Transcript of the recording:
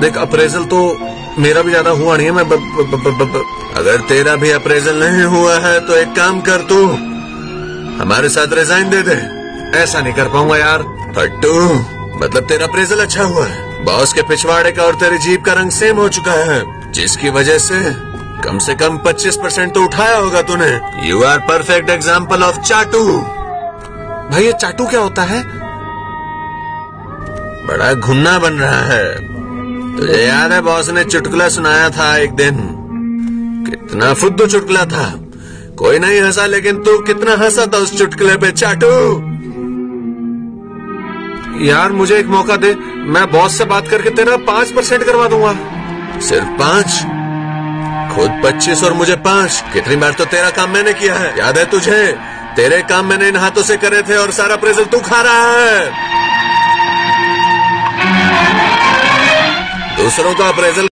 देख अप्रेजल तो मेरा भी ज़्यादा हुआ नहीं है मैं ब, ब, ब, ब, ब, अगर तेरा भी अप्रेजल नहीं हुआ है तो एक काम कर तू। हमारे साथ रिजाइन दे दे। ऐसा नहीं कर पाऊँगा यार। फट्टू मतलब तेरा अप्रेजल अच्छा हुआ है। बॉस के पिछवाड़े का और तेरी जीप का रंग सेम हो चुका है। जिसकी वजह से कम से कम 25 परसेंट तो उठाया होगा तूने। You are perfect example of चाटू। भाई ये चाटू क्या होता है? बड़ा घुन्ना बन रहा है। याद है बॉस ने चुटकुला सुनाया था एक दिन। कितना फुद्दू चुटकुला था। कोई नहीं हंसा, लेकिन तू कितना हंसा था उस चुटकुले पे, चाटू। यार, मुझे एक मौका दे, मैं बॉस से बात करके तेरा पाँच परसेंट करवा दूँगा। सिर्फ़ पाँच? खुद पच्चीस और मुझे पाँच। कितनी बार तो तेरा काम मैंने किया है। याद है तुझे? तेरे काम मैंने इन हाथों से करे थे और सारा प्रेजल तू खा रहा है। दूसरों का अप्रेजल